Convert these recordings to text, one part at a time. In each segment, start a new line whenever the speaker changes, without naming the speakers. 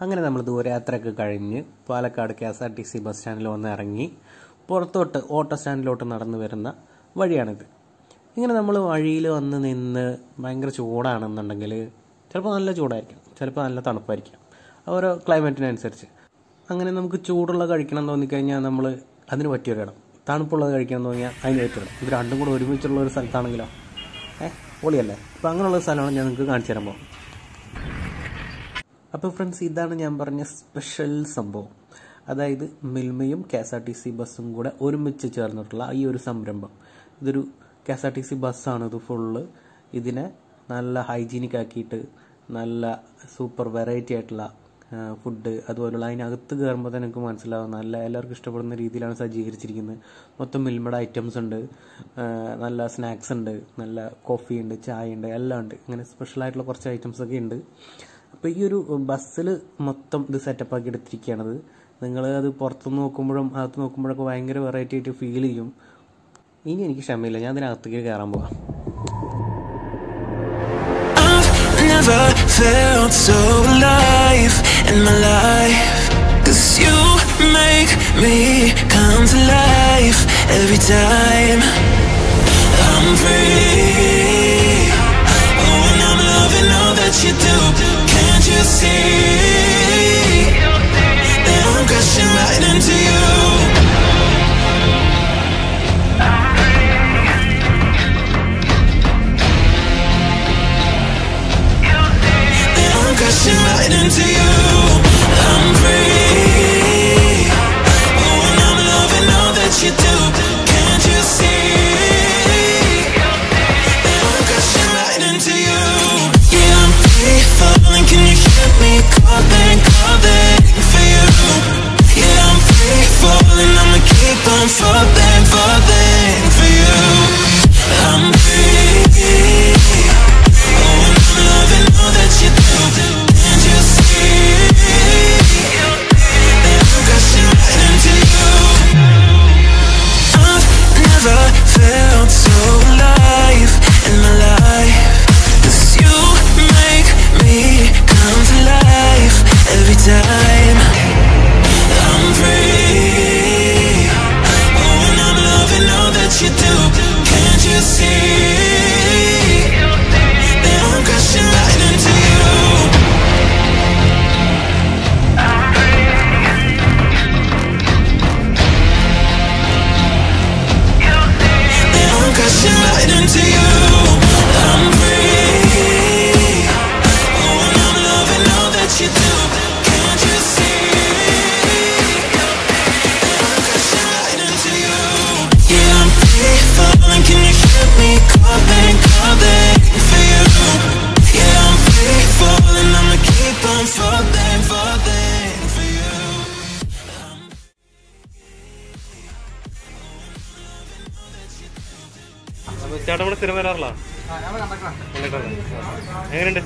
അങ്ങനെ നമ്മൾ ദൂരയാത്രയൊക്കെ കഴിഞ്ഞ് Palakkad K S R T C bus സ്റ്റാൻഡിൽ വന്ന് ഇറങ്ങി പുറത്തോട്ട് ഓട്ടോ സ്റ്റാൻഡിലോട്ട് നടന്നു വരുന്ന വഴിയാണിത്. ഇങ്ങനെ നമ്മൾ വഴിയിൽ വന്ന് നിന്ന് ഭയങ്കര ചൂടാണെന്നുണ്ടെങ്കിൽ ചിലപ്പോൾ നല്ല ചൂടായിരിക്കും ചിലപ്പോൾ നല്ല തണുപ്പായിരിക്കും. ഓരോ ക്ലൈമറ്റിനനുസരിച്ച്. അങ്ങനെ നമുക്ക് ചൂടുള്ള കഴിക്കണം തോന്നിക്കഴിഞ്ഞാൽ നമ്മൾ അതിന് പറ്റിയൊരിടം തണുപ്പുള്ളത് കഴിക്കണം എന്ന് തോന്നിയാൽ അതിന് പറ്റിയിടം ഇത് രണ്ടും കൂടെ ഒരുമിച്ചുള്ള ഒരു സ്ഥലത്താണെങ്കിലോ? ഏഹ് പൊളിയല്ലേ? അപ്പോൾ അങ്ങനെയുള്ള സ്ഥലമാണ് ഞാൻ നിങ്ങൾക്ക് കാണിച്ചു തരാൻ പോകും അപ്പോൾ ഫ്രണ്ട്സ് ഇതാണ് ഞാൻ പറഞ്ഞ സ്പെഷ്യൽ സംഭവം. അതായത് മിൽമയും K S R T C ബസ്സും കൂടെ ഒരുമിച്ച് ചേർന്നിട്ടുള്ള ഈ ഒരു സംരംഭം. ഇതൊരു K S R T C ബസ്സാണ്. ഇത് ഫുള്ള് ഇതിനെ നല്ല ഹൈജീനിക് ആക്കിയിട്ട് നല്ല സൂപ്പർ വെറൈറ്റി ആയിട്ടുള്ള ഫുഡ് അതുപോലുള്ള അതിനകത്ത് കയറുമ്പോൾ തന്നെ നമുക്ക് മനസ്സിലാവും. നല്ല എല്ലാവർക്കും ഇഷ്ടപ്പെടുന്ന രീതിയിലാണ് സജ്ജീകരിച്ചിരിക്കുന്നത്. മൊത്തം മിൽമയുടെ ഐറ്റംസ് ഉണ്ട്. നല്ല സ്നാക്സ് ഉണ്ട്. നല്ല കോഫി ഉണ്ട് ചായ ഉണ്ട് എല്ലാം ഉണ്ട്. അങ്ങനെ സ്പെഷ്യലായിട്ടുള്ള കുറച്ച് ഐറ്റംസ് ഒക്കെ ഉണ്ട്. അപ്പോൾ ഈ ഒരു ബസ്സിൽ മൊത്തം ഇത് സെറ്റപ്പ് ആക്കി എടുത്തിരിക്കുകയാണത്. നിങ്ങൾ അത് പുറത്തുനിന്ന് നോക്കുമ്പോഴും അകത്ത് നോക്കുമ്പോഴൊക്കെ ഭയങ്കര വെറൈറ്റി ആയിട്ട് ഫീൽ ചെയ്യും. ഇനി എനിക്ക് ക്ഷമയില്ല ഞാൻ അതിനകത്തേക്ക് കയറാൻ
never felt so alive in my life. Cause you make me come to life every time.
ചേട്ടൻ ഇവിടെ സ്ഥിരം വരാറില്ല? എങ്ങനെയുണ്ട്?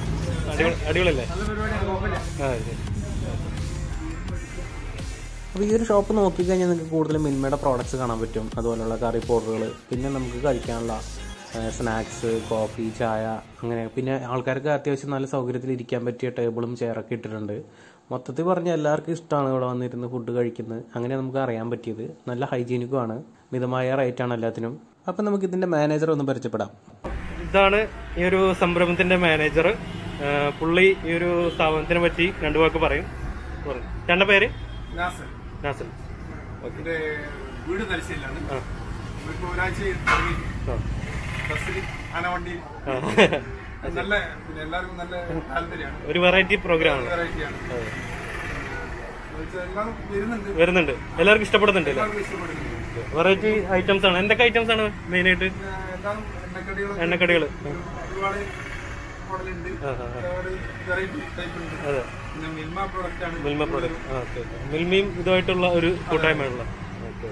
അടിപൊളി അടിപൊളിയല്ലേ? ആ ശരി.
അപ്പോൾ ഈ ഒരു ഷോപ്പ് നോക്കിക്കഴിഞ്ഞാൽ നിങ്ങൾക്ക് കൂടുതലും മിൽമയുടെ പ്രോഡക്റ്റ്സ് കാണാൻ പറ്റും. അതുപോലെയുള്ള കറി പൗഡറുകൾ പിന്നെ നമുക്ക് കഴിക്കാനുള്ള സ്നാക്സ് കോഫി ചായ അങ്ങനെ. പിന്നെ ആൾക്കാർക്ക് അത്യാവശ്യം നല്ല സൗകര്യത്തിൽ ഇരിക്കാൻ പറ്റിയ ടേബിളും ചെയറൊക്കെ ഇട്ടിട്ടുണ്ട്. മൊത്തത്തിൽ പറഞ്ഞാൽ എല്ലാവർക്കും ഇഷ്ടമാണ് ഇവിടെ വന്നിരുന്ന് ഫുഡ് കഴിക്കുന്നത്. അങ്ങനെ നമുക്ക് അറിയാൻ പറ്റിയത്. നല്ല ഹൈജീനിക്കുമാണ് മിതമായ റേറ്റാണ് എല്ലാത്തിനും. അപ്പം നമുക്ക് ഇതിന്റെ മാനേജർ ഒന്ന് പരിചയപ്പെടാം.
ഇതാണ് ഈ ഒരു സംരംഭത്തിന്റെ മാനേജർ. പുള്ളി ഈ ഒരു സ്ഥാപനത്തിനെ പറ്റി രണ്ടു വാക്ക് പറയും. രണ്ട പേര്? നാസൽ
വീട് തലശ്ശേരിയിലാണ്. ഒരാഴ്ച. നല്ല എല്ലാവർക്കും നല്ല താല്പര്യമാണ്.
ഒരു വെറൈറ്റി പ്രോഗ്രാം
വരുന്നുണ്ട്.
എല്ലാവർക്കും ഇഷ്ടപ്പെടുന്നുണ്ട്
എല്ലാവർക്കും ഇഷ്ടപ്പെടുന്നുണ്ട്.
വെറൈറ്റി ഐറ്റംസ് ആണ്. എന്തൊക്കെ ഐറ്റംസ് ആണ് മെയിൻ ആയിട്ട്?
എണ്ണക്കടികൾ
അതെ.
മിൽമ പ്രോഡക്റ്റ്
ഓക്കെ മിൽമയും ഇതുമായിട്ടുള്ള ഒരു കൂട്ടായ്മയുള്ള ഓക്കെ.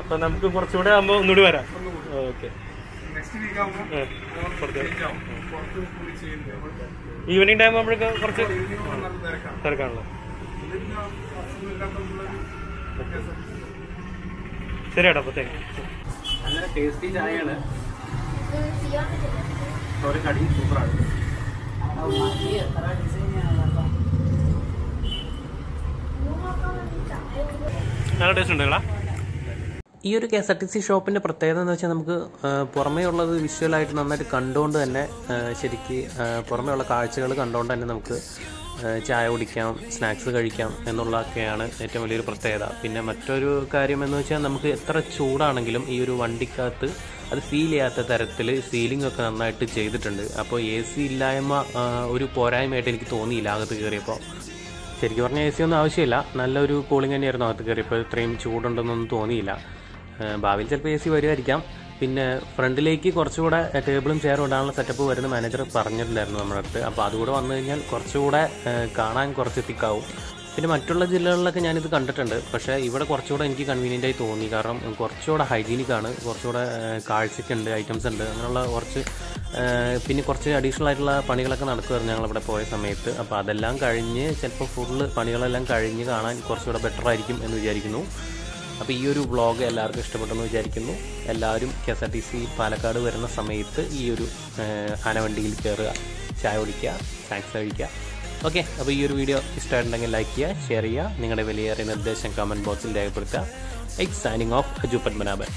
അപ്പൊ നമുക്ക് കുറച്ചുകൂടെ ആകുമ്പോൾ ഒന്നുകൂടി വരാം. ഓക്കെ. ഈവനിങ് ടൈം ആകുമ്പോഴൊക്കെ കുറച്ച് തിരക്കാണല്ലോ.
ഇത് പിന്നെ അസുഖം ഇല്ലാത്തതുകൊണ്ടുള്ളൊരു വ്യത്യാസം.
ശരി ഏട്ടാ അപ്പൊ താങ്ക് യു
നല്ല ടേസ്റ്റി ചായയാണ്.
ഒരു കടി സൂപ്പറാണ്. നല്ല ടേസ്റ്റ് ഉണ്ട്
ഈ ഒരു K S R T C ഷോപ്പിന്റെ പ്രത്യേകത എന്ന് വെച്ചാൽ നമുക്ക് പുറമേ ഉള്ളത് വിഷ്വലായിട്ട് നന്നായിട്ട് കണ്ടുകൊണ്ട് തന്നെ ശരിക്ക് പുറമേ ഉള്ള കാഴ്ചകൾ കണ്ടുകൊണ്ട് തന്നെ നമുക്ക് ചായ കുടിക്കാം സ്നാക്സ് കഴിക്കാം എന്നുള്ളതൊക്കെയാണ് ഏറ്റവും വലിയൊരു പ്രത്യേകത. പിന്നെ മറ്റൊരു കാര്യം എന്ന് വെച്ചാൽ നമുക്ക് എത്ര ചൂടാണെങ്കിലും ഈ ഒരു വണ്ടിക്കകത്ത് അത് ഫീൽ ചെയ്യാത്ത തരത്തിൽ സീലിംഗ് ഒക്കെ നന്നായിട്ട് ചെയ്തിട്ടുണ്ട്. അപ്പോൾ എ സി ഇല്ലായ്മ ഒരു പോരായ്മയായിട്ട് എനിക്ക് തോന്നിയില്ല അകത്ത് കയറിയപ്പോൾ ശരിക്കും പറഞ്ഞാൽ എ സി ഒന്നും ആവശ്യമില്ല. നല്ലൊരു കൂളിംഗ് തന്നെയായിരുന്നു അകത്ത് കയറിയപ്പോൾ ഇത്രയും ചൂടുണ്ടെന്നൊന്നും തോന്നിയില്ല. ഭാവിയിൽ ചിലപ്പോൾ എ സി വരുമായിരിക്കാം. പിന്നെ ഫ്രണ്ടിലേക്ക് കുറച്ചുകൂടെ ടേബിളും ചെയറും ഇടാനുള്ള സെറ്റപ്പ് വരുന്ന മാനേജർ പറഞ്ഞിട്ടുണ്ടായിരുന്നു നമ്മുടെ അടുത്ത്. അപ്പോൾ അതുകൂടെ വന്നു കഴിഞ്ഞാൽ കുറച്ചുകൂടെ കാണാൻ കുറച്ച് തിക്കാവും പിന്നെ മറ്റുള്ള ജില്ലകളിലൊക്കെ ഞാനിത് കണ്ടിട്ടുണ്ട്. പക്ഷേ ഇവിടെ കുറച്ചുകൂടെ എനിക്ക് കൺവീനിയന്റ് ആയി തോന്നി. കാരണം കുറച്ചുകൂടെ ഹൈജീനിക് ആണ്. കുറച്ചുകൂടെ കാഴ്ചയ്ക്കുണ്ട് ഐറ്റംസ് ഉണ്ട് അങ്ങനെയുള്ള കുറച്ച് പിന്നെ കുറച്ച് അഡീഷണൽ ആയിട്ടുള്ള പണികളൊക്കെ നടക്കുമായിരുന്നു ഞങ്ങളിവിടെ പോയ സമയത്ത്. അപ്പോൾ അതെല്ലാം കഴിഞ്ഞ് ചിലപ്പോൾ ഫുള്ള് പണികളെല്ലാം കഴിഞ്ഞ് കാണാൻ കുറച്ചുകൂടെ ബെറ്റർ ആയിരിക്കും എന്ന് വിചാരിക്കുന്നു. അപ്പോൾ ഈ ഒരു വ്ളോഗ് എല്ലാവർക്കും ഇഷ്ടപ്പെട്ടെന്ന് വിചാരിക്കുന്നു. എല്ലാവരും K S R T C Palakkad വരുന്ന സമയത്ത് ഈ ഒരു ആനവണ്ടിയിൽ കയറുക ചായ കുടിക്കുക സ്നാക്സ് കഴിക്കുക. ഓക്കെ അപ്പോൾ ഈ ഒരു വീഡിയോ ഇഷ്ടമായിട്ടുണ്ടെങ്കിൽ ലൈക്ക് ചെയ്യുക ഷെയർ ചെയ്യുക. നിങ്ങളുടെ വിലയേറിയ നിർദ്ദേശം കമന്റ് ബോക്സിൽ രേഖപ്പെടുത്തുക. X signing off Aju Padmanabhan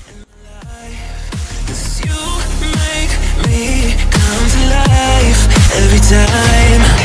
Every time.